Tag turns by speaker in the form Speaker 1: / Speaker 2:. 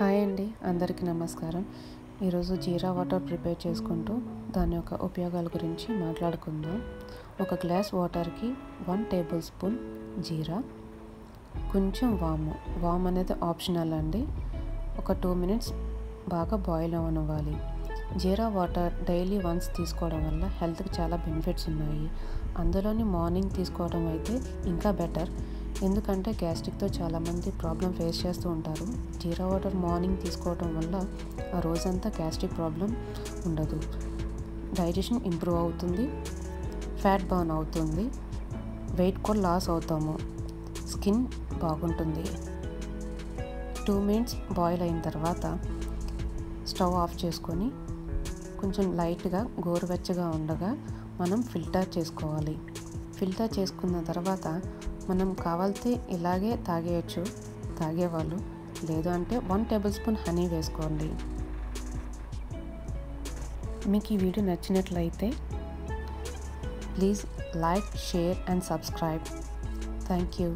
Speaker 1: Hi అండి అందరికీ నమస్కారం. ఈరోజు జీరా వాటర్ ప్రిపేర్ చేసుకుంటూ దాని యొక్క ఉపయోగాల గురించి మాట్లాడుకుందాం. ఒక గ్లాస్ వాటర్కి వన్ టేబుల్ స్పూన్ జీరా కొంచెం వాము. వామ్ అనేది ఆప్షనల్ అండి. ఒక టూ మినిట్స్ బాగా బాయిల్ అవ్వనివ్వాలి జీరా వాటర్ డైలీ వన్స్ తీసుకోవడం వల్ల హెల్త్కి చాలా బెనిఫిట్స్ ఉన్నాయి. అందులోని మార్నింగ్ తీసుకోవడం అయితే ఇంకా బెటర్. ఎందుకంటే గ్యాస్ట్రిక్తో చాలామంది ప్రాబ్లం ఫేస్ చేస్తూ ఉంటారు. జీరా వాటర్ మార్నింగ్ తీసుకోవడం వల్ల ఆ రోజంతా గ్యాస్ట్రిక్ ప్రాబ్లం ఉండదు. డైజెషన్ ఇంప్రూవ్ అవుతుంది. ఫ్యాట్ బర్న్ అవుతుంది. వెయిట్ కూడా లాస్ అవుతాము. స్కిన్ బాగుంటుంది. టూ మినిట్స్ బాయిల్ అయిన తర్వాత స్టవ్ ఆఫ్ చేసుకొని కొంచెం లైట్గా గోరువెచ్చగా ఉండగా మనం ఫిల్టర్ చేసుకోవాలి. ఫిల్టర్ చేసుకున్న తర్వాత మనం కావాల్సి ఇలాగే తాగేయచ్చు. తాగేవాళ్ళు లేదు అంటే వన్ టేబుల్ స్పూన్ హనీ వేసుకోండి. మీకు ఈ వీడియో నచ్చినట్లయితే please like share and subscribe. Thank you.